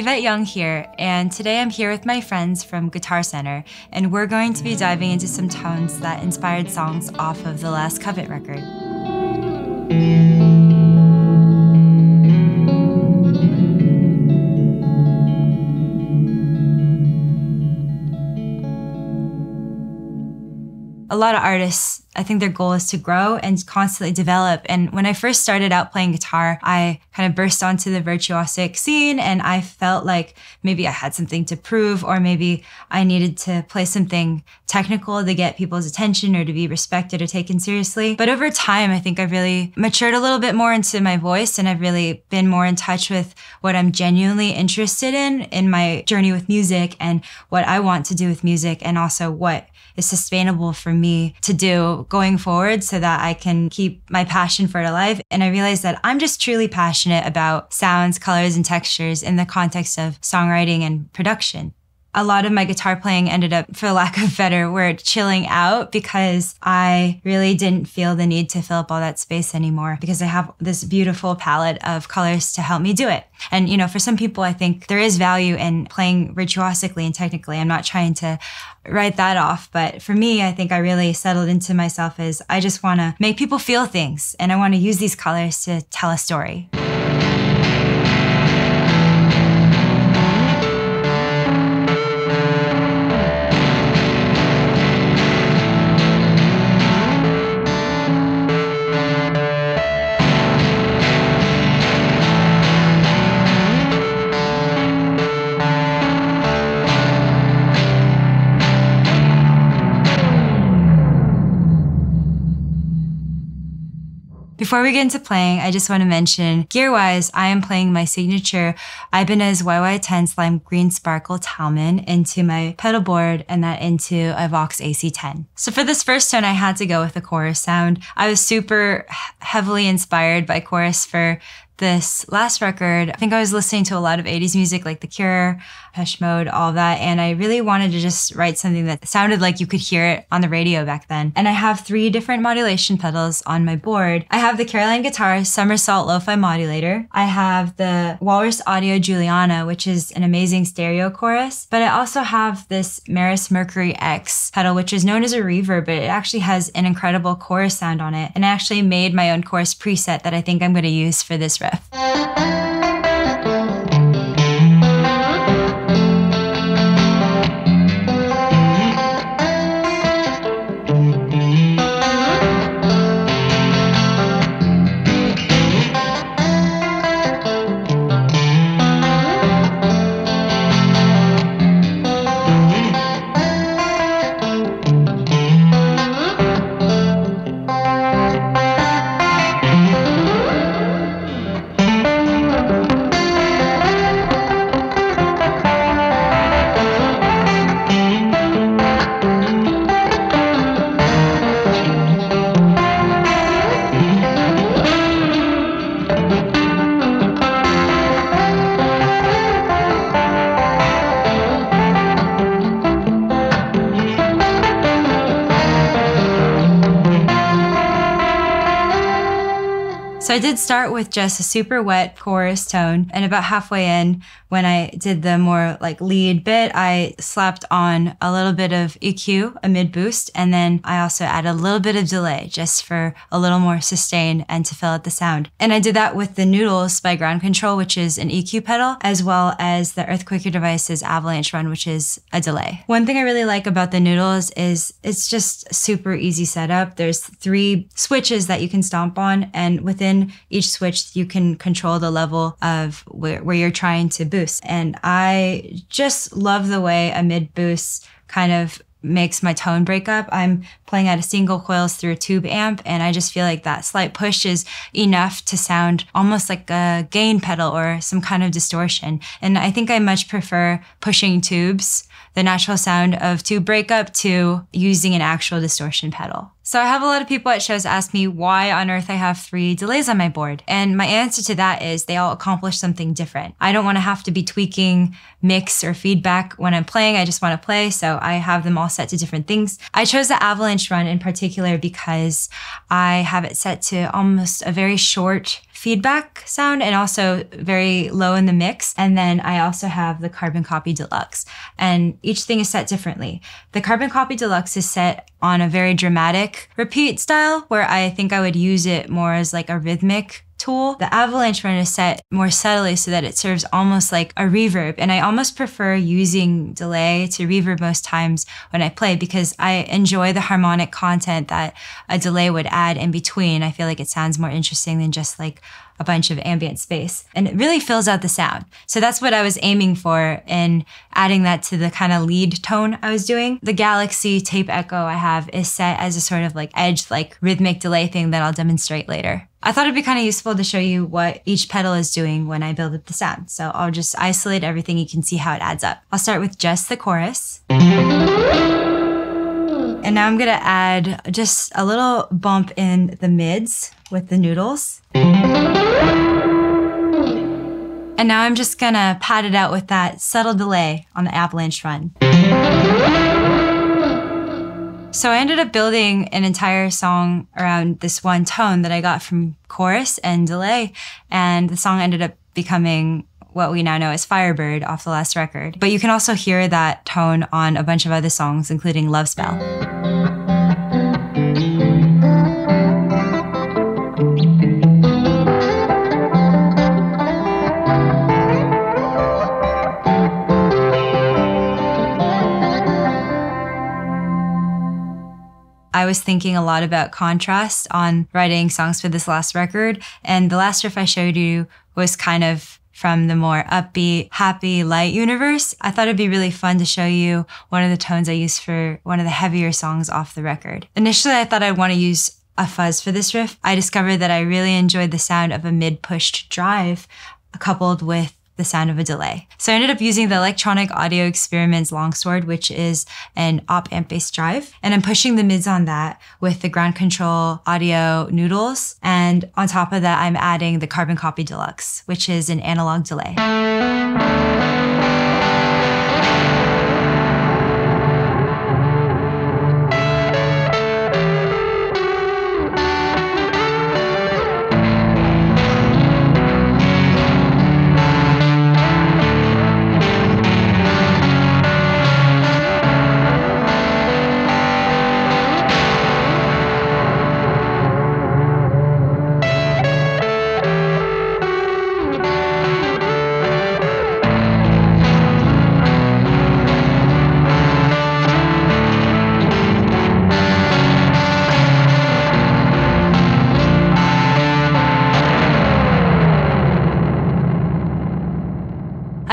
Yvette Young here, and today I'm here with my friends from Guitar Center, and we're going to be diving into some tones that inspired songs off of the last Covet record. Lot of artists, I think their goal is to grow and constantly develop. And when I first started out playing guitar, I kind of burst onto the virtuosic scene and I felt like maybe I had something to prove or maybe I needed to play something technical to get people's attention or to be respected or taken seriously. But over time, I think I've really matured a little bit more into my voice and I've really been more in touch with what I'm genuinely interested in in my journey with music and what I want to do with music and also what is sustainable for me to do going forward so that I can keep my passion for it alive. And I realized that I'm just truly passionate about sounds, colors, and textures in the context of songwriting and production a lot of my guitar playing ended up, for lack of better word, chilling out because I really didn't feel the need to fill up all that space anymore because I have this beautiful palette of colors to help me do it. And, you know, for some people, I think there is value in playing virtuosically and technically. I'm not trying to write that off. But for me, I think I really settled into myself as I just want to make people feel things and I want to use these colors to tell a story. Before we get into playing, I just want to mention gear wise, I am playing my signature Ibanez YY10 Slime Green Sparkle Talman into my pedal board and that into a Vox AC10. So for this first tone, I had to go with the chorus sound. I was super heavily inspired by chorus for this last record, I think I was listening to a lot of 80s music like The Cure, Depeche Mode, all that. And I really wanted to just write something that sounded like you could hear it on the radio back then. And I have three different modulation pedals on my board. I have the Caroline Guitar Somersault Lo-Fi Modulator. I have the Walrus Audio Julianna, which is an amazing stereo chorus. But I also have this Meris Mercury X pedal, which is known as a reverb, but it actually has an incredible chorus sound on it. And I actually made my own chorus preset that I think I'm going to use for this riff. So I did start with just a super wet chorus tone, and about halfway in, when I did the more like lead bit, I slapped on a little bit of EQ, a mid boost, and then I also added a little bit of delay just for a little more sustain and to fill out the sound. And I did that with the Noodles by Ground Control, which is an EQ pedal, as well as the Earthquaker Devices Avalanche Run, which is a delay. One thing I really like about the Noodles is it's just super easy setup. There's three switches that you can stomp on, and within each switch, you can control the level of where, where you're trying to boost. And I just love the way a mid boost kind of makes my tone break up. I'm playing at a single coils through a tube amp, and I just feel like that slight push is enough to sound almost like a gain pedal or some kind of distortion. And I think I much prefer pushing tubes, the natural sound of to break up to using an actual distortion pedal. So I have a lot of people at shows ask me why on earth I have three delays on my board. And my answer to that is they all accomplish something different. I don't want to have to be tweaking mix or feedback when I'm playing. I just want to play. So I have them all set to different things. I chose the Avalanche run in particular because I have it set to almost a very short feedback sound and also very low in the mix. And then I also have the Carbon Copy Deluxe. And each thing is set differently. The Carbon Copy Deluxe is set on a very dramatic repeat style where I think I would use it more as like a rhythmic tool. The avalanche run is set more subtly so that it serves almost like a reverb. And I almost prefer using delay to reverb most times when I play because I enjoy the harmonic content that a delay would add in between. I feel like it sounds more interesting than just like a bunch of ambient space and it really fills out the sound. So that's what I was aiming for in adding that to the kind of lead tone I was doing. The Galaxy tape echo I have is set as a sort of like edge, like rhythmic delay thing that I'll demonstrate later. I thought it'd be kind of useful to show you what each pedal is doing when I build up the sound. So I'll just isolate everything. You can see how it adds up. I'll start with just the chorus. And now I'm gonna add just a little bump in the mids with the noodles. And now I'm just gonna pad it out with that subtle delay on the avalanche run. So I ended up building an entire song around this one tone that I got from chorus and delay. And the song ended up becoming what we now know as Firebird off the last record. But you can also hear that tone on a bunch of other songs, including Love Spell. I was thinking a lot about contrast on writing songs for this last record. And the last riff I showed you was kind of from the more upbeat, happy, light universe. I thought it'd be really fun to show you one of the tones I used for one of the heavier songs off the record. Initially, I thought I'd want to use a fuzz for this riff. I discovered that I really enjoyed the sound of a mid pushed drive coupled with the sound of a delay. So I ended up using the Electronic Audio Experiments Longsword, which is an op amp based drive. And I'm pushing the mids on that with the ground control audio noodles. And on top of that, I'm adding the Carbon Copy Deluxe, which is an analog delay.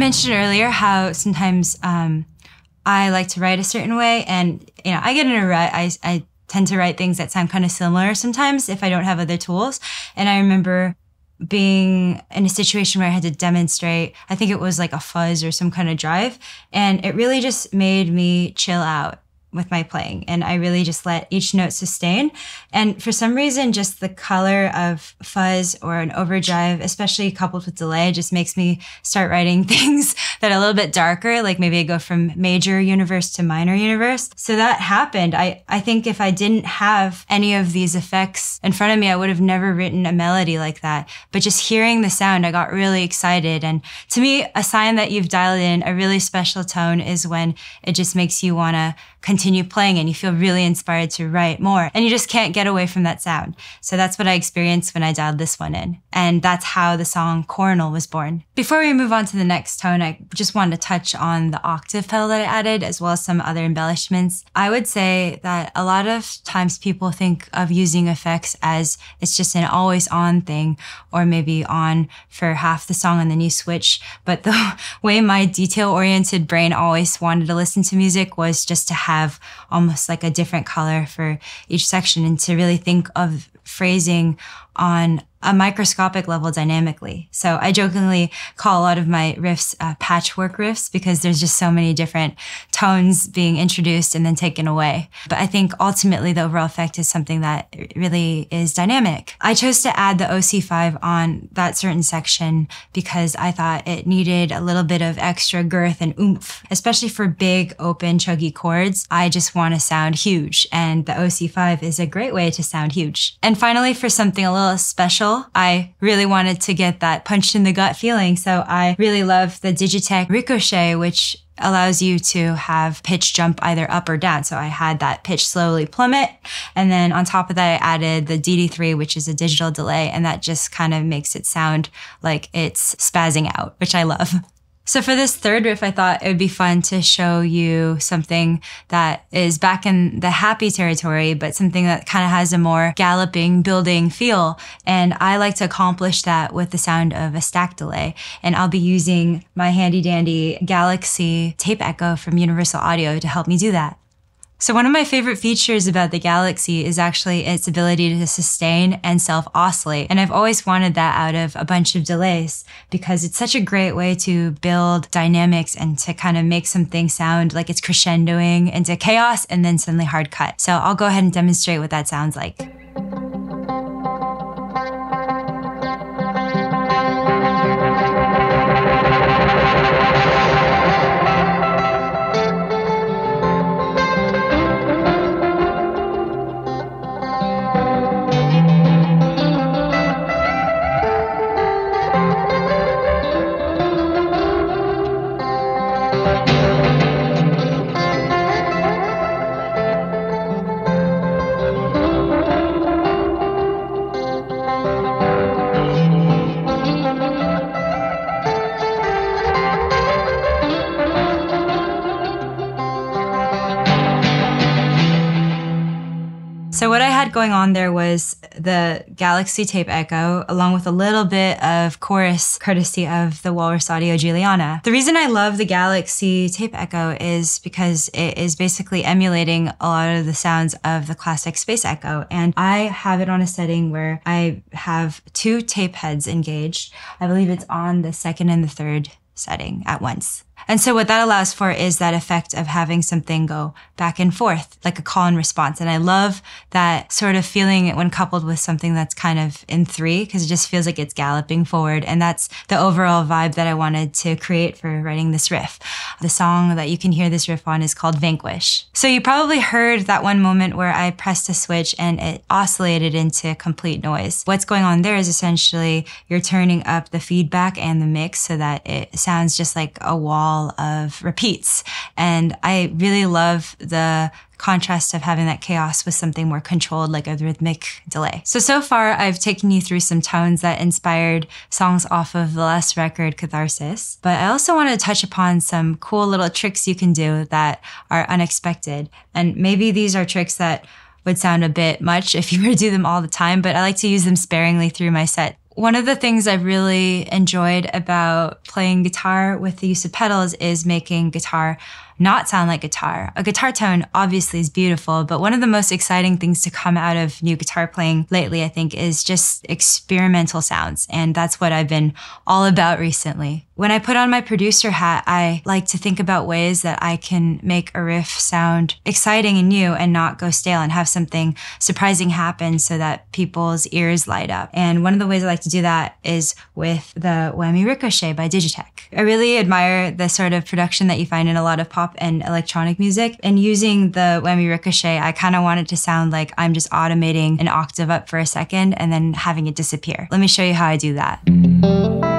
Mentioned earlier how sometimes um, I like to write a certain way, and you know, I get in a rut. I, I tend to write things that sound kind of similar sometimes if I don't have other tools. And I remember being in a situation where I had to demonstrate, I think it was like a fuzz or some kind of drive. And it really just made me chill out with my playing and I really just let each note sustain. And for some reason, just the color of fuzz or an overdrive, especially coupled with delay, just makes me start writing things that are a little bit darker. Like maybe I go from major universe to minor universe. So that happened. I, I think if I didn't have any of these effects in front of me, I would have never written a melody like that. But just hearing the sound, I got really excited. And to me, a sign that you've dialed in a really special tone is when it just makes you want to continue playing and you feel really inspired to write more. And you just can't get away from that sound. So that's what I experienced when I dialed this one in. And that's how the song Coronal was born. Before we move on to the next tone, I just wanted to touch on the octave pedal that I added as well as some other embellishments. I would say that a lot of times people think of using effects as it's just an always on thing or maybe on for half the song and then you switch. But the way my detail oriented brain always wanted to listen to music was just to have have almost like a different color for each section and to really think of phrasing on a microscopic level dynamically. So I jokingly call a lot of my riffs uh, patchwork riffs because there's just so many different tones being introduced and then taken away. But I think ultimately the overall effect is something that really is dynamic. I chose to add the OC5 on that certain section because I thought it needed a little bit of extra girth and oomph, especially for big, open, chuggy chords. I just want to sound huge and the OC5 is a great way to sound huge. And finally, for something a little special, I really wanted to get that punched in the gut feeling. So I really love the Digitech Ricochet, which allows you to have pitch jump either up or down. So I had that pitch slowly plummet. And then on top of that, I added the DD3, which is a digital delay. And that just kind of makes it sound like it's spazzing out, which I love. So for this third riff, I thought it would be fun to show you something that is back in the happy territory, but something that kind of has a more galloping, building feel. And I like to accomplish that with the sound of a stack delay. And I'll be using my handy dandy Galaxy tape echo from Universal Audio to help me do that. So one of my favorite features about the Galaxy is actually its ability to sustain and self-oscillate. And I've always wanted that out of a bunch of delays because it's such a great way to build dynamics and to kind of make something sound like it's crescendoing into chaos and then suddenly hard cut. So I'll go ahead and demonstrate what that sounds like. So what I had going on there was the Galaxy Tape Echo, along with a little bit of chorus courtesy of the Walrus Audio Julianna. The reason I love the Galaxy Tape Echo is because it is basically emulating a lot of the sounds of the classic Space Echo. And I have it on a setting where I have two tape heads engaged. I believe it's on the second and the third setting at once. And so what that allows for is that effect of having something go back and forth, like a call and response. And I love that sort of feeling when coupled with something that's kind of in three, because it just feels like it's galloping forward. And that's the overall vibe that I wanted to create for writing this riff. The song that you can hear this riff on is called Vanquish. So you probably heard that one moment where I pressed a switch and it oscillated into complete noise. What's going on there is essentially you're turning up the feedback and the mix so that it sounds just like a wall of repeats. And I really love the contrast of having that chaos with something more controlled like a rhythmic delay. So, so far I've taken you through some tones that inspired songs off of the last record, Catharsis. But I also want to touch upon some cool little tricks you can do that are unexpected. And maybe these are tricks that would sound a bit much if you were to do them all the time, but I like to use them sparingly through my set one of the things I've really enjoyed about playing guitar with the use of pedals is making guitar not sound like guitar. A guitar tone obviously is beautiful, but one of the most exciting things to come out of new guitar playing lately, I think, is just experimental sounds. And that's what I've been all about recently. When I put on my producer hat, I like to think about ways that I can make a riff sound exciting and new and not go stale and have something surprising happen so that people's ears light up. And one of the ways I like to do that is with the Whammy Ricochet by Digitech. I really admire the sort of production that you find in a lot of pop pop and electronic music. And using the Whammy Ricochet, I kind of want it to sound like I'm just automating an octave up for a second and then having it disappear. Let me show you how I do that.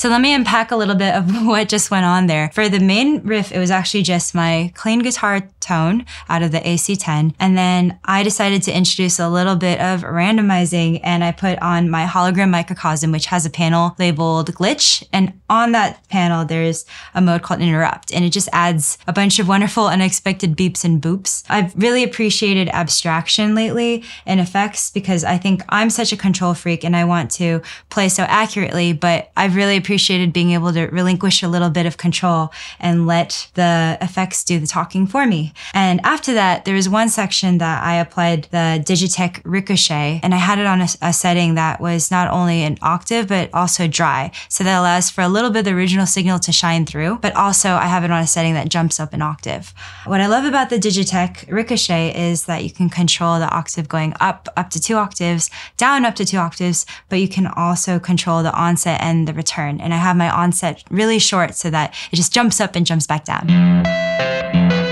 So let me unpack a little bit of what just went on there. For the main riff, it was actually just my clean guitar tone out of the AC10. And then I decided to introduce a little bit of randomizing and I put on my hologram microcosm, which has a panel labeled glitch. And on that panel, there's a mode called interrupt and it just adds a bunch of wonderful unexpected beeps and boops. I've really appreciated abstraction lately in effects because I think I'm such a control freak and I want to play so accurately, but I've really appreciated being able to relinquish a little bit of control and let the effects do the talking for me. And after that, there was one section that I applied the Digitech Ricochet, and I had it on a, a setting that was not only an octave, but also dry. So that allows for a little bit of the original signal to shine through, but also I have it on a setting that jumps up an octave. What I love about the Digitech Ricochet is that you can control the octave going up, up to two octaves, down up to two octaves, but you can also control the onset and the return. And I have my onset really short so that it just jumps up and jumps back down.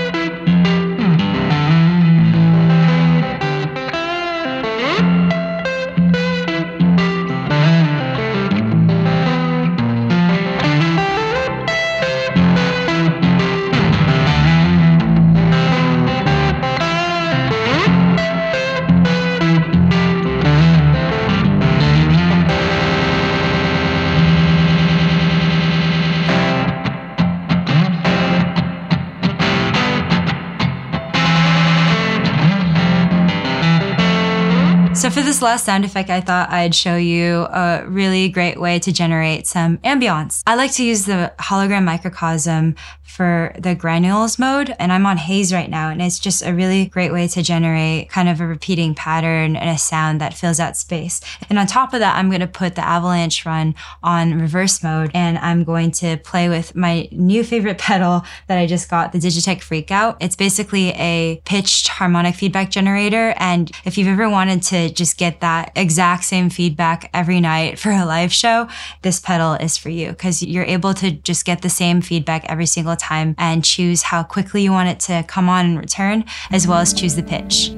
Last sound effect, I thought I'd show you a really great way to generate some ambience. I like to use the hologram microcosm for the granules mode, and I'm on haze right now, and it's just a really great way to generate kind of a repeating pattern and a sound that fills out space. And on top of that, I'm going to put the avalanche run on reverse mode, and I'm going to play with my new favorite pedal that I just got, the Digitech FreqOut. It's basically a pitched harmonic feedback generator, and if you've ever wanted to just get that exact same feedback every night for a live show, this pedal is for you because you're able to just get the same feedback every single time and choose how quickly you want it to come on and return, as well as choose the pitch.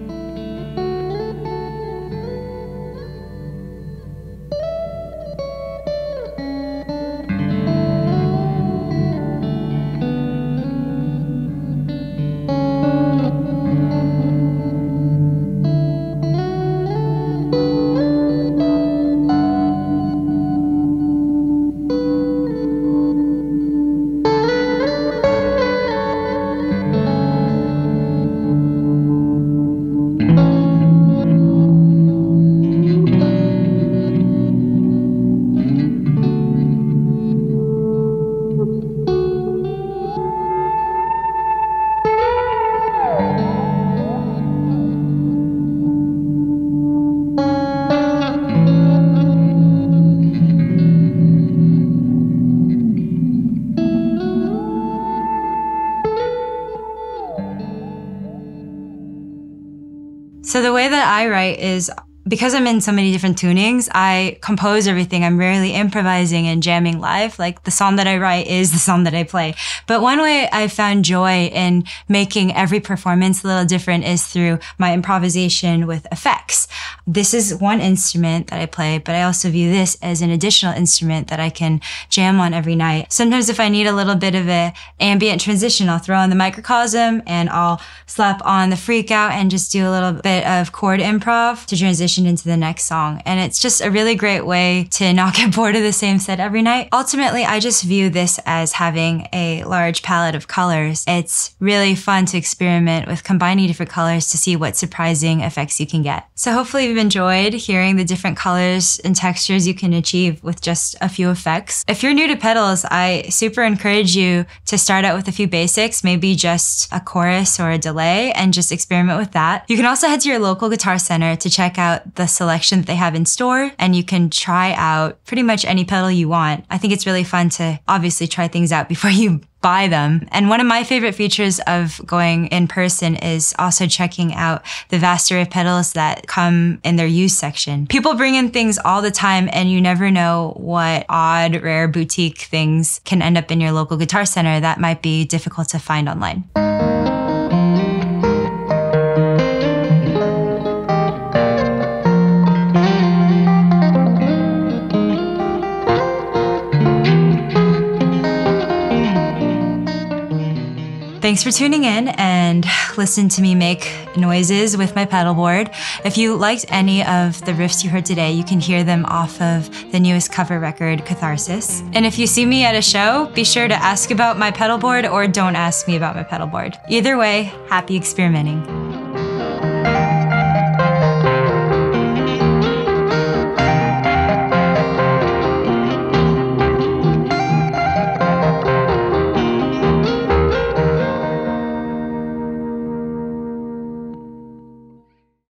I write is because I'm in so many different tunings, I compose everything. I'm rarely improvising and jamming live. Like the song that I write is the song that I play. But one way I found joy in making every performance a little different is through my improvisation with effects. This is one instrument that I play, but I also view this as an additional instrument that I can jam on every night. Sometimes if I need a little bit of a ambient transition, I'll throw on the microcosm and I'll slap on the FreqOut and just do a little bit of chord improv to transition transition into the next song. And it's just a really great way to not get bored of the same set every night. Ultimately, I just view this as having a large palette of colors. It's really fun to experiment with combining different colors to see what surprising effects you can get. So hopefully you've enjoyed hearing the different colors and textures you can achieve with just a few effects. If you're new to pedals, I super encourage you to start out with a few basics, maybe just a chorus or a delay and just experiment with that. You can also head to your local guitar center to check out the selection that they have in store and you can try out pretty much any pedal you want. I think it's really fun to obviously try things out before you buy them. And one of my favorite features of going in person is also checking out the vast array of pedals that come in their used section. People bring in things all the time and you never know what odd, rare boutique things can end up in your local guitar center that might be difficult to find online. Thanks for tuning in and listen to me make noises with my pedal board. If you liked any of the riffs you heard today, you can hear them off of the newest Covet record, Catharsis. And if you see me at a show, be sure to ask about my pedal board or don't ask me about my pedal board. Either way, happy experimenting.